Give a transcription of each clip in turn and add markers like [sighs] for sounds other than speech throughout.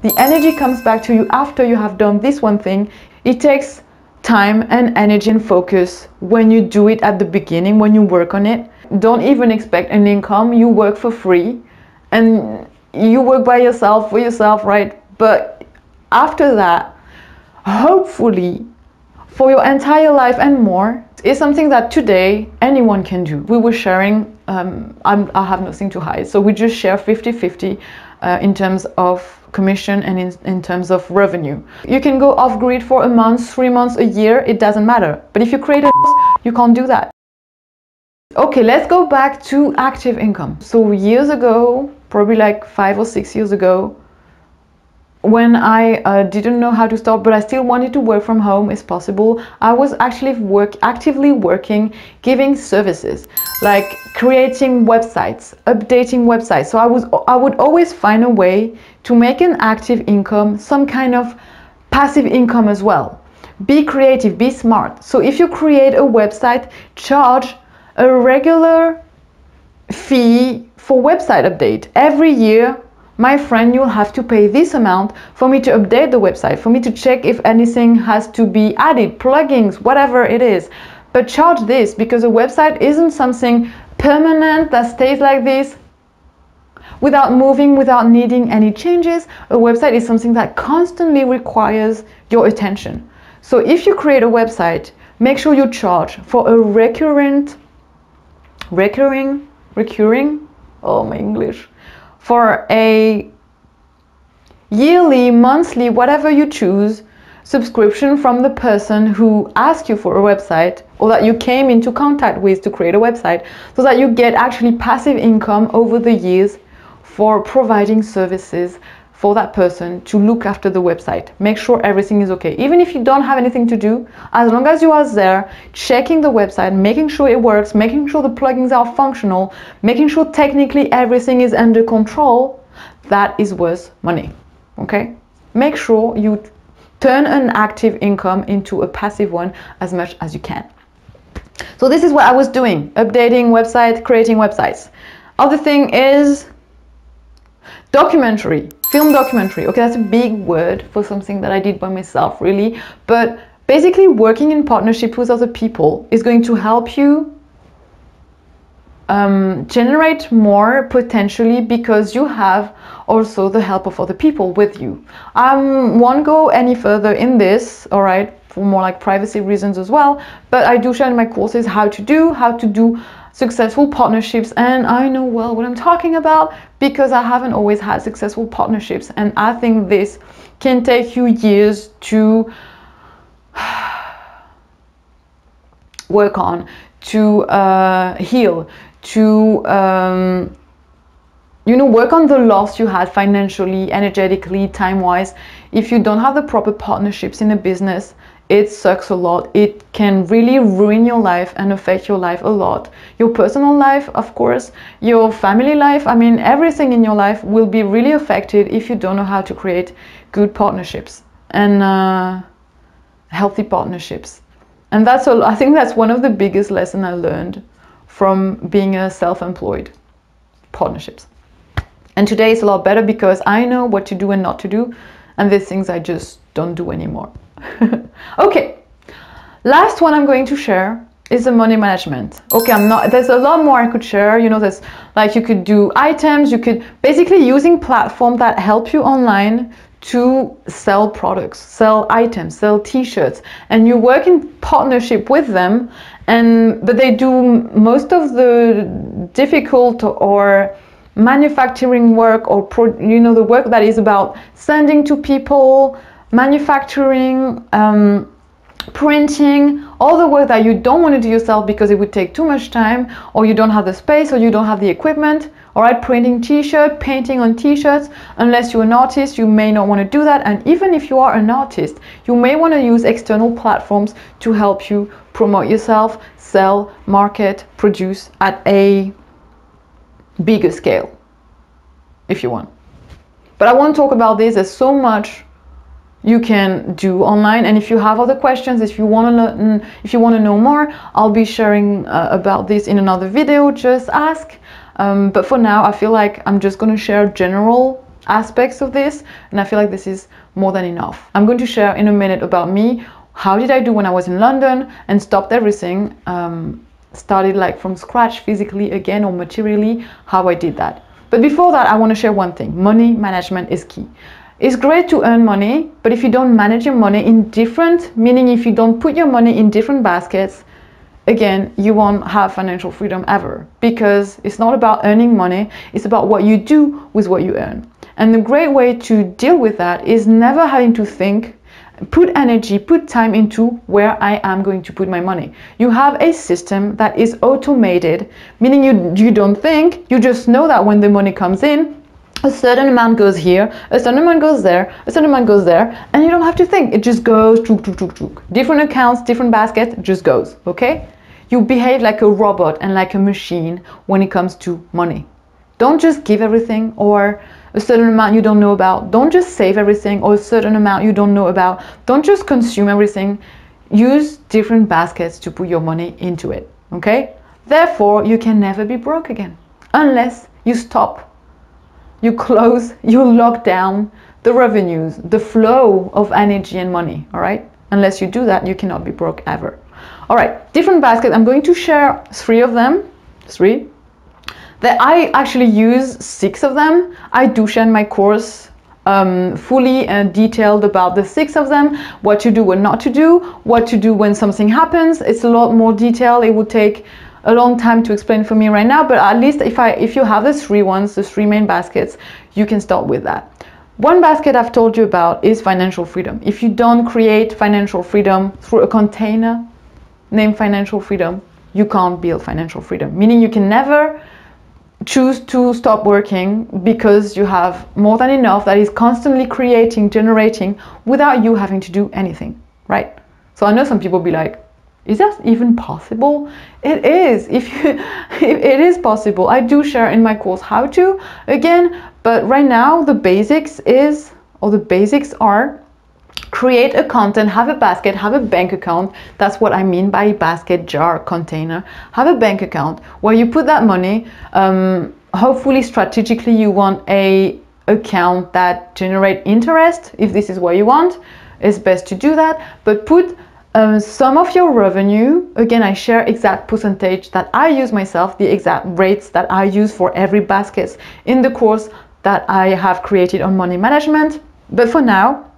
The energy comes back to you after you have done this one thing. It takes time and energy and focus when you do it at the beginning, when you work on it. Don't even expect an income. You work for free and you work by yourself for yourself, right? But after that, hopefully for your entire life and more is something that today anyone can do. We were sharing, um, i have nothing to hide, so we just share 50 50 uh, in terms of commission and in, in terms of revenue. You can go off grid for a month, three months, a year, it doesn't matter. But if you create a you can't do that. Okay, let's go back to active income. So years ago, probably like five or six years ago, when I uh, didn't know how to start, but I still wanted to work from home as possible, I was actually work actively working, giving services like creating websites, updating websites. So I was I would always find a way to make an active income, some kind of passive income as well. Be creative, be smart. So if you create a website, charge a regular fee for website update every year my friend, you'll have to pay this amount for me to update the website, for me to check if anything has to be added, plugins, whatever it is. But charge this because a website isn't something permanent that stays like this without moving, without needing any changes. A website is something that constantly requires your attention. So if you create a website, make sure you charge for a recurrent, recurring, recurring, oh my English, for a yearly, monthly, whatever you choose, subscription from the person who asked you for a website or that you came into contact with to create a website so that you get actually passive income over the years for providing services for that person to look after the website. Make sure everything is okay. Even if you don't have anything to do, as long as you are there checking the website, making sure it works, making sure the plugins are functional, making sure technically everything is under control, that is worth money. Okay? Make sure you turn an active income into a passive one as much as you can. So this is what I was doing, updating website, creating websites. Other thing is documentary film documentary okay that's a big word for something that i did by myself really but basically working in partnership with other people is going to help you um, generate more potentially because you have also the help of other people with you. I um, won't go any further in this, all right, for more like privacy reasons as well, but I do share in my courses how to do, how to do successful partnerships and I know well what I'm talking about because I haven't always had successful partnerships and I think this can take you years to [sighs] work on, to uh, heal, to um, you know work on the loss you had financially, energetically, time-wise. If you don't have the proper partnerships in a business, it sucks a lot. It can really ruin your life and affect your life a lot. Your personal life, of course, your family life, I mean, everything in your life will be really affected if you don't know how to create good partnerships and uh, healthy partnerships. And that's all, I think that's one of the biggest lessons I learned from being a self-employed partnerships. And today is a lot better because I know what to do and not to do. And these things I just don't do anymore. [laughs] okay, last one I'm going to share is the money management. Okay, I'm not, there's a lot more I could share. You know, there's like you could do items, you could basically using platforms that help you online to sell products, sell items, sell t-shirts, and you work in partnership with them and but they do most of the difficult or manufacturing work or pro, you know the work that is about sending to people manufacturing, um, printing, all the work that you don't want to do yourself because it would take too much time or you don't have the space or you don't have the equipment. All right, printing t-shirt, painting on t-shirts, unless you're an artist, you may not want to do that. And even if you are an artist, you may want to use external platforms to help you promote yourself, sell, market, produce at a bigger scale, if you want. But I won't talk about this. There's so much you can do online and if you have other questions if you want to learn if you want to know more i'll be sharing uh, about this in another video just ask um, but for now i feel like i'm just going to share general aspects of this, and I feel like this is more than enough. I'm going to share in a minute about me. How did I do when I was in London and stopped everything? Um, started like from scratch physically again or materially, how I did that. But before that, I want to share one thing money management is key. It's great to earn money, but if you don't manage your money in different, meaning if you don't put your money in different baskets, again, you won't have financial freedom ever because it's not about earning money, it's about what you do with what you earn. And the great way to deal with that is never having to think, put energy, put time into where I am going to put my money. You have a system that is automated, meaning you, you don't think, you just know that when the money comes in, a certain amount goes here, a certain amount goes there, a certain amount goes there, and you don't have to think. It just goes, chuk, chuk, chuk, chuk. Different accounts, different baskets, just goes, okay? You behave like a robot and like a machine when it comes to money. Don't just give everything or a certain amount you don't know about. Don't just save everything or a certain amount you don't know about. Don't just consume everything. Use different baskets to put your money into it, okay? Therefore, you can never be broke again unless you stop you close, you lock down the revenues, the flow of energy and money, all right? Unless you do that, you cannot be broke ever. All right, different baskets. I'm going to share three of them, three. That I actually use six of them. I do share in my course um, fully and detailed about the six of them, what to do, what not to do, what to do when something happens. It's a lot more detail. It would take a long time to explain for me right now, but at least if I if you have the three ones, the three main baskets, you can start with that. One basket I've told you about is financial freedom. If you don't create financial freedom through a container named financial freedom, you can't build financial freedom. Meaning you can never choose to stop working because you have more than enough that is constantly creating, generating without you having to do anything, right? So I know some people be like, is that even possible? It is. If you, [laughs] it is possible. I do share in my course how to again, but right now the basics is or the basics are create a content, have a basket, have a bank account. That's what I mean by basket, jar, container. Have a bank account where you put that money. Um, hopefully, strategically, you want a account that generate interest. If this is what you want, it's best to do that. But put um, some of your revenue, again, I share exact percentage that I use myself, the exact rates that I use for every basket in the course that I have created on money management. But for now,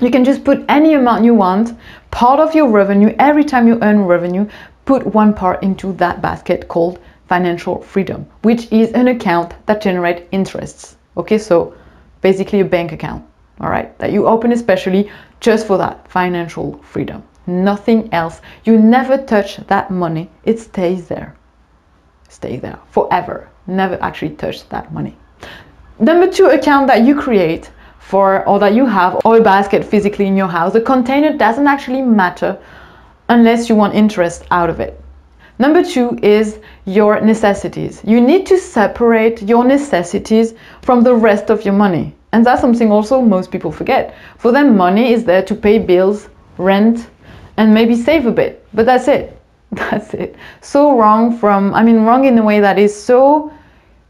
you can just put any amount you want, part of your revenue, every time you earn revenue, put one part into that basket called financial freedom, which is an account that generates interests. Okay, so basically a bank account, all right, that you open especially just for that financial freedom nothing else. You never touch that money, it stays there. Stay there forever. Never actually touch that money. Number two account that you create for or that you have or a basket physically in your house, the container doesn't actually matter unless you want interest out of it. Number two is your necessities. You need to separate your necessities from the rest of your money. And that's something also most people forget. For them, money is there to pay bills, rent, and maybe save a bit, but that's it. [laughs] That's it. So wrong from, I mean, wrong in a way that is so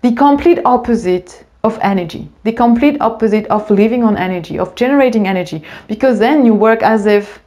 the complete opposite of energy, the complete opposite of living on energy, of generating energy, because then you work as if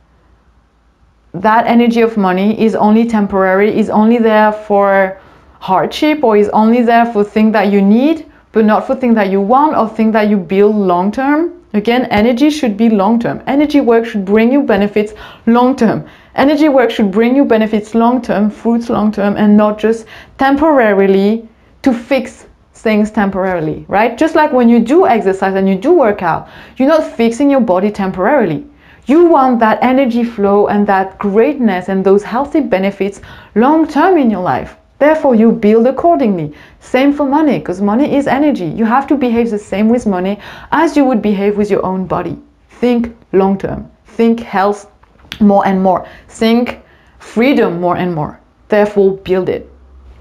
that energy of money is only temporary, is only there for hardship, or is only there for things that you need, but not for things that you want or things that you build long term. Again, energy should be long term. Energy work should bring you benefits long term. Energy work should bring you benefits long term, fruits long term, and not just temporarily to fix things temporarily, right? Just like when you do exercise and you do work out, you're not fixing your body temporarily. You want that energy flow and that greatness and those healthy benefits long term in your life. Therefore, you build accordingly. Same for money, because money is energy. You have to behave the same with money as you would behave with your own body. Think long term. Think health more and more. Think freedom more and more. Therefore, build it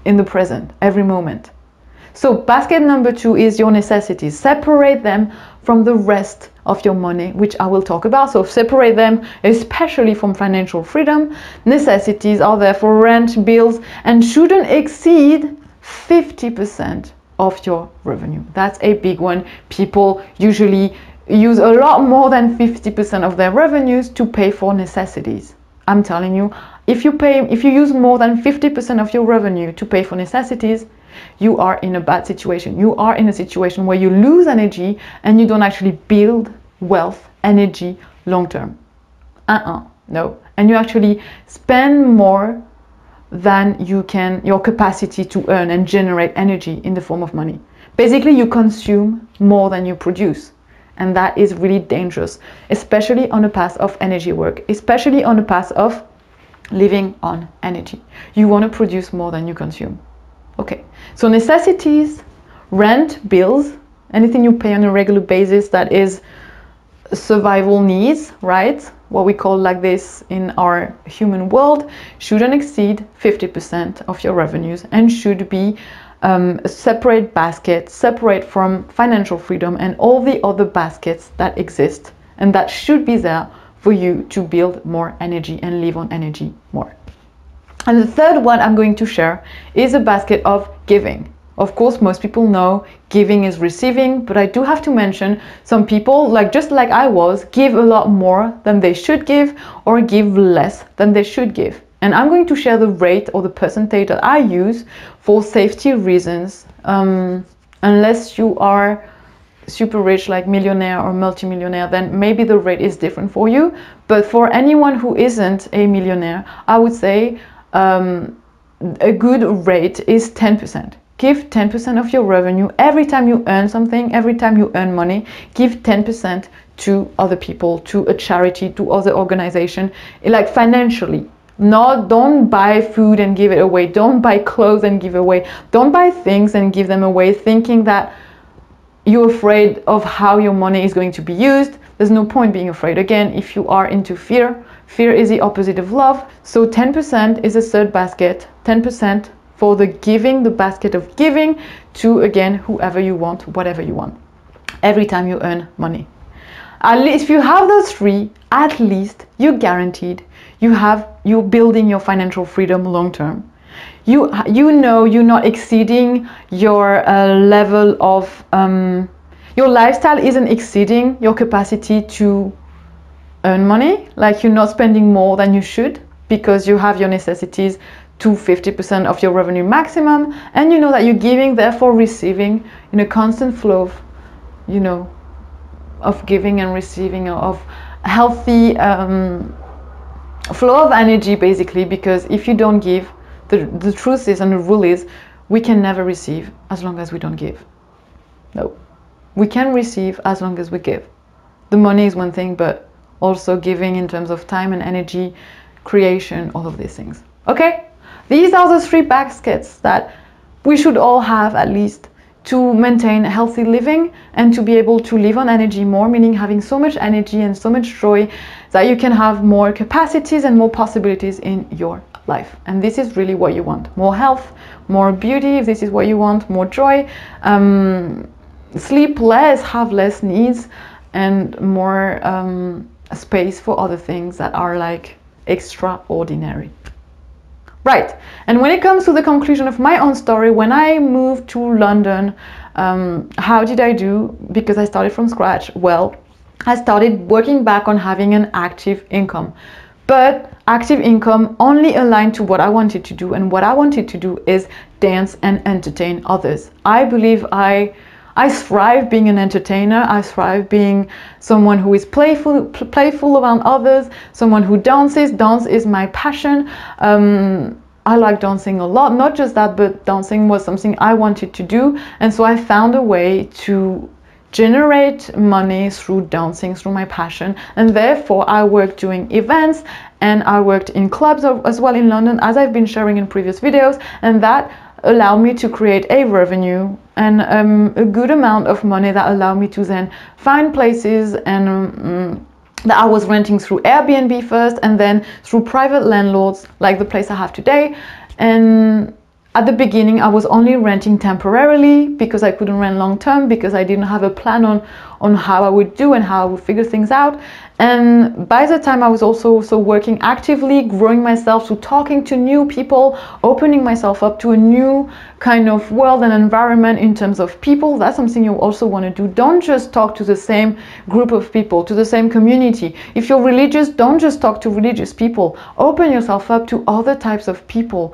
in the present, every moment. So, basket number two is your necessities. Separate them from the rest of your money, which I will talk about. So separate them, especially from financial freedom. Necessities are there for rent, bills, and shouldn't exceed 50% of your revenue. That's a big one. People usually use a lot more than 50% of their revenues to pay for necessities. I'm telling you, if you pay if you use more than 50% of your revenue to pay for necessities, you are in a bad situation. You are in a situation where you lose energy and you don't actually build wealth, energy long term. Uh-uh, no. And you actually spend more than you can your capacity to earn and generate energy in the form of money. Basically, you consume more than you produce. And that is really dangerous, especially on the path of energy work, especially on the path of living on energy. You want to produce more than you consume. Okay, so necessities, rent, bills, anything you pay on a regular basis that is survival needs, right? What we call like this in our human world shouldn't exceed 50% of your revenues and should be um, a separate basket, separate from financial freedom and all the other baskets that exist and that should be there for you to build more energy and live on energy more. And the third one I'm going to share is a basket of giving. Of course, most people know giving is receiving, but I do have to mention some people, like just like I was, give a lot more than they should give or give less than they should give. And I'm going to share the rate or the percentage that I use for safety reasons, um, unless you are super rich like millionaire or multimillionaire then maybe the rate is different for you but for anyone who isn't a millionaire i would say um, a good rate is 10% give 10% of your revenue every time you earn something every time you earn money give 10% to other people to a charity to other organization like financially. Not don't buy food and give it away. Don't buy clothes and give away. Don't buy things and give them away thinking that you're afraid of how your money is going to be used. There's no point being afraid. Again if you are into fear fear is the opposite of love. So 10% is a third basket. 10% for the giving the basket of giving to again whoever you want whatever you want. Every time you earn money. At least if you have those three at least you're guaranteed you have you're building your financial freedom long term. You you know you're not exceeding your uh, level of um, your lifestyle isn't exceeding your capacity to earn money like you're not spending more than you should because you have your necessities to 50% of your revenue maximum and you know that you're giving therefore receiving in a constant flow of you know of giving and receiving of healthy um, flow of energy basically because if you don't give the, the truth is and the rule is we can never receive as long as we don't give. No we can receive as long as we give. The money is one thing but also giving in terms of time and energy creation all of these things. Okay? These are the three baskets that we should all have at least to maintain healthy living and to be able to live on energy more, meaning having so much energy and so much joy that you can have more capacities and more possibilities in your life. And this is really what you want. More health, more beauty, if this is what you want, more joy, um, sleep less, have less needs, and more um, space for other things that are like extraordinary. Right, and when it comes to the conclusion of my own story, when I moved to London, um, how did I do? Because I started from scratch. Well, I started working back on having an active income. But active income only aligned to what I wanted to do, and what I wanted to do is dance and entertain others. I believe I I thrive being an entertainer. I thrive being someone who is playful, playful around others, someone who dances. Dance is my passion. Um, I like dancing a lot. Not just that, but dancing was something I wanted to do. And so I found a way to generate money through dancing, through my passion. And therefore, I worked doing events and I worked in clubs as well in London, as I've been sharing in previous videos. And that allowed me to create a revenue and um, a good amount of money that allow me to then find places and um, that I was renting through Airbnb first and then through private landlords like the place I have today. And at the beginning, I was only renting temporarily because I couldn't rent long term because I didn't have a plan on, on how I would do and how I would figure things out. And by the time I was also, also working actively, growing myself to talking to new people, opening myself up to a new kind of world and environment in terms of people, that's something you also want to do. Don't just talk to the same group of people, to the same community. If you're religious, don't just talk to religious people. Open yourself up to other types of people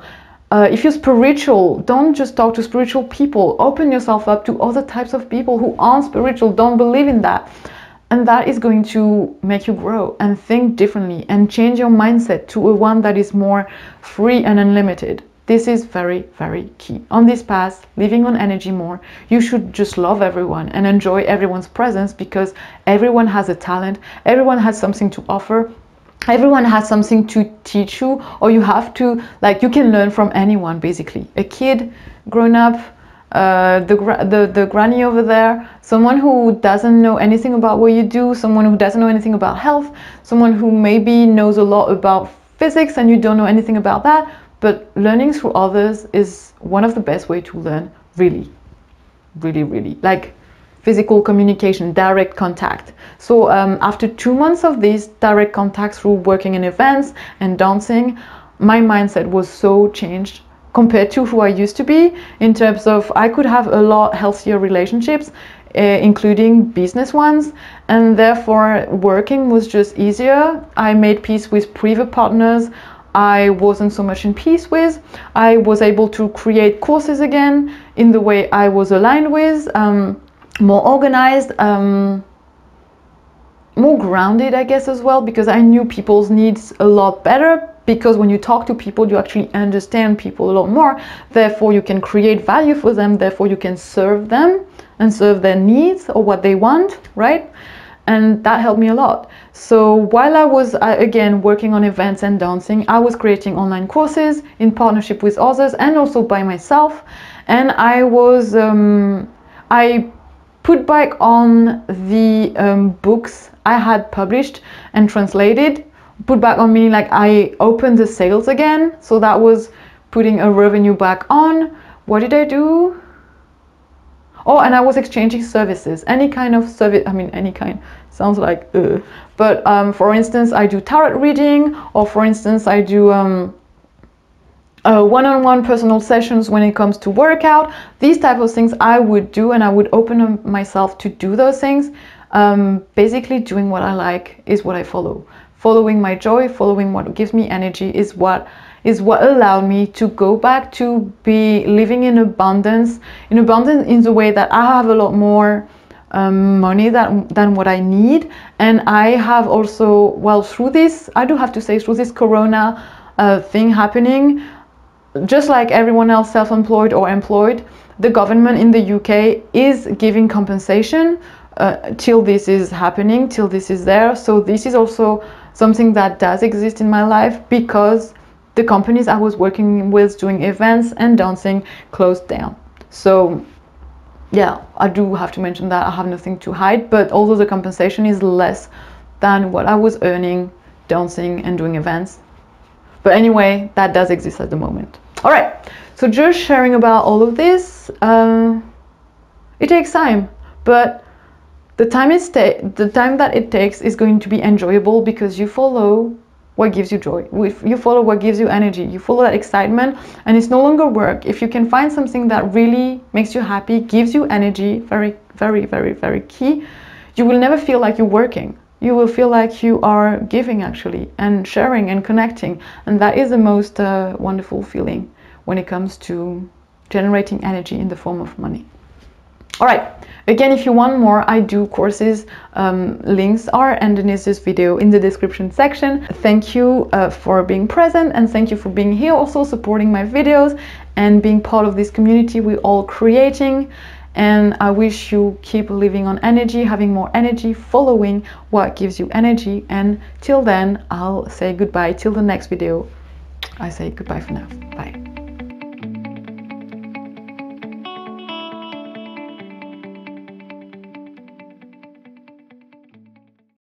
uh, if you're spiritual, don't just talk to spiritual people. Open yourself up to other types of people who aren't spiritual, don't believe in that. And that is going to make you grow and think differently and change your mindset to a one that is more free and unlimited. This is very, very key. On this path, living on energy more, you should just love everyone and enjoy everyone's presence because everyone has a talent, everyone has something to offer, everyone has something to teach you or you have to like you can learn from anyone basically. A kid grown up uh, the, the the granny over there someone who doesn't know anything about what you do someone who doesn't know anything about health someone who maybe knows a lot about physics and you don't know anything about that but learning through others is one of the best way to learn really. Really really. Like physical communication, direct contact. So um, after two months of this direct contact through working in events and dancing, my mindset was so changed compared to who I used to be in terms of I could have a lot healthier relationships, uh, including business ones, and therefore working was just easier. I made peace with previous partners. I wasn't so much in peace with. I was able to create courses again in the way I was aligned with. Um, more organized, um, more grounded, I guess, as well, because I knew people's needs a lot better. Because when you talk to people, you actually understand people a lot more. Therefore, you can create value for them. Therefore, you can serve them and serve their needs or what they want, right? And that helped me a lot. So while I was, uh, again, working on events and dancing, I was creating online courses in partnership with others and also by myself. And I was, um, I put back on the um, books I had published and translated. Put back on meaning like I opened the sales again. So that was putting a revenue back on. What did I do? Oh, and I was exchanging services. Any kind of service, I mean, any kind sounds like, uh. but um, for instance, I do tarot reading, or for instance, I do um, uh, one-on-one personal sessions when it comes to workout. These type of things i would do and i would open myself to do those things. Um, basically doing what i like is what i follow. Following my joy following what gives me energy is what is what allowed me to go back to be living in abundance in abundance in the way that i have a lot more um, money that, than what I need. And I have also, well, through this, I do have to say, through this corona uh, thing happening, just like everyone else self-employed or employed, the government in the UK is giving compensation uh, till this is happening, till this is there. So this is also something that does exist in my life because the companies I was working with doing events and dancing closed down. So yeah, I do have to mention that I have nothing to hide, but although the compensation is less than what I was earning dancing and doing events. But anyway, that does exist at the moment. All right, so just sharing about all of this. Um, it takes time, but the time is the time that it takes is going to be enjoyable because you follow what gives you joy. You follow what gives you energy. You follow that excitement, and it's no longer work. If you can find something that really makes you happy, gives you energy, very, very, very, very key, you will never feel like you're working you will feel like you are giving actually and sharing and connecting. And that is the most uh, wonderful feeling when it comes to generating energy in the form of money. All right. Again if you want more i do courses um, links are underneath this video in the description section. Thank you uh, for being present and thank you for being here also supporting my videos and being part of this community we're all creating and I wish you keep living on energy, having more energy, following what gives you energy. And till then, I'll say goodbye. Till the next video, I say goodbye for now. Bye.